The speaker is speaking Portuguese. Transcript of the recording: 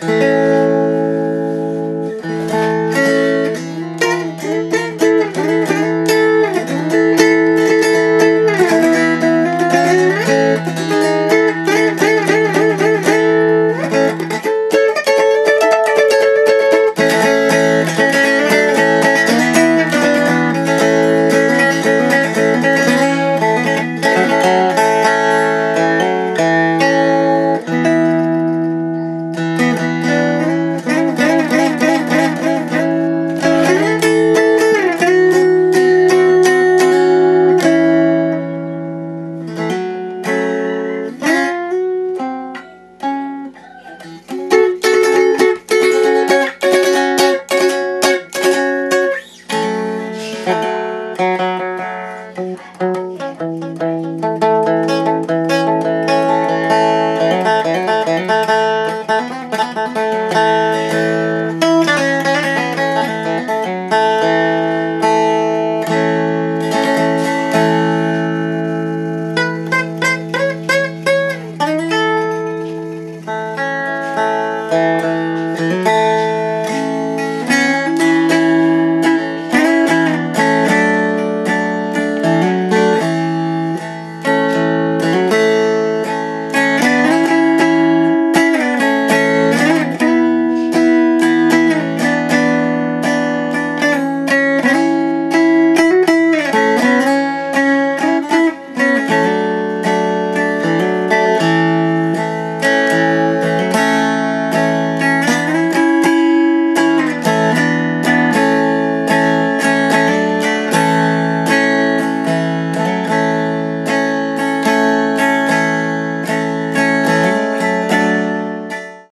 Música